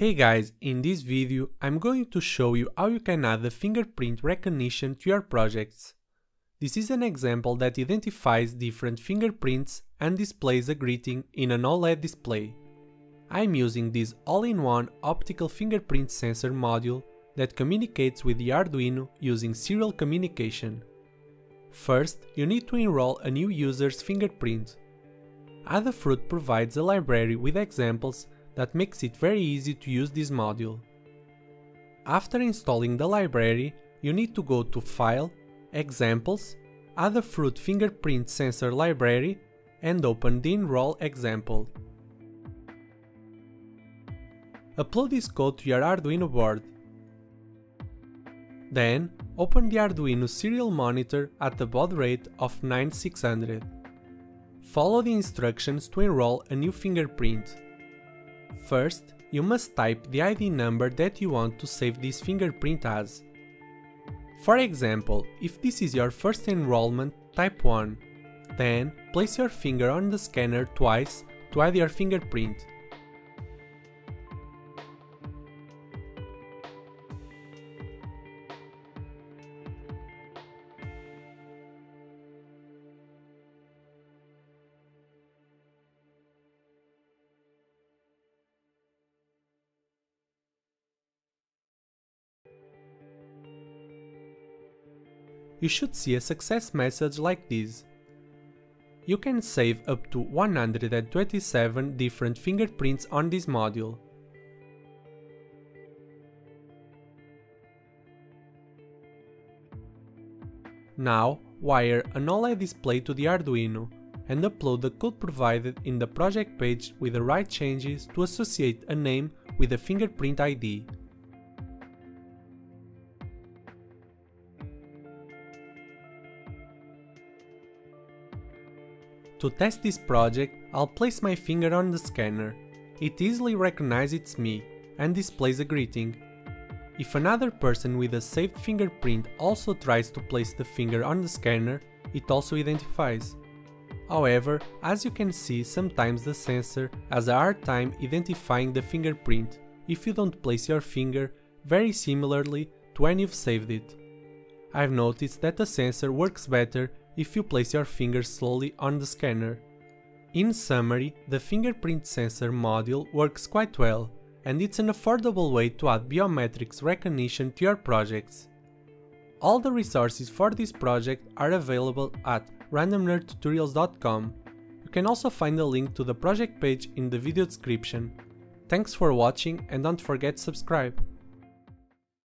Hey guys, in this video I'm going to show you how you can add the fingerprint recognition to your projects. This is an example that identifies different fingerprints and displays a greeting in an OLED display. I'm using this all-in-one optical fingerprint sensor module that communicates with the Arduino using serial communication. First, you need to enroll a new user's fingerprint. Adafruit provides a library with examples that makes it very easy to use this module. After installing the library, you need to go to File, Examples, Adafruit Fingerprint Sensor Library and open the Enroll example. Upload this code to your Arduino board. Then, open the Arduino serial monitor at the baud rate of 9600. Follow the instructions to enroll a new fingerprint. First, you must type the ID number that you want to save this fingerprint as. For example, if this is your first enrollment, type 1. Then, place your finger on the scanner twice to add your fingerprint. You should see a success message like this. You can save up to 127 different fingerprints on this module. Now, wire an OLED display to the Arduino and upload the code provided in the project page with the right changes to associate a name with a fingerprint ID. To test this project, I'll place my finger on the scanner. It easily recognizes it's me and displays a greeting. If another person with a saved fingerprint also tries to place the finger on the scanner, it also identifies. However, as you can see, sometimes the sensor has a hard time identifying the fingerprint if you don't place your finger very similarly to when you've saved it. I've noticed that the sensor works better if you place your finger slowly on the scanner. In summary, the fingerprint sensor module works quite well, and it's an affordable way to add biometrics recognition to your projects. All the resources for this project are available at randomnerdtutorials.com. You can also find a link to the project page in the video description. Thanks for watching and don't forget to subscribe.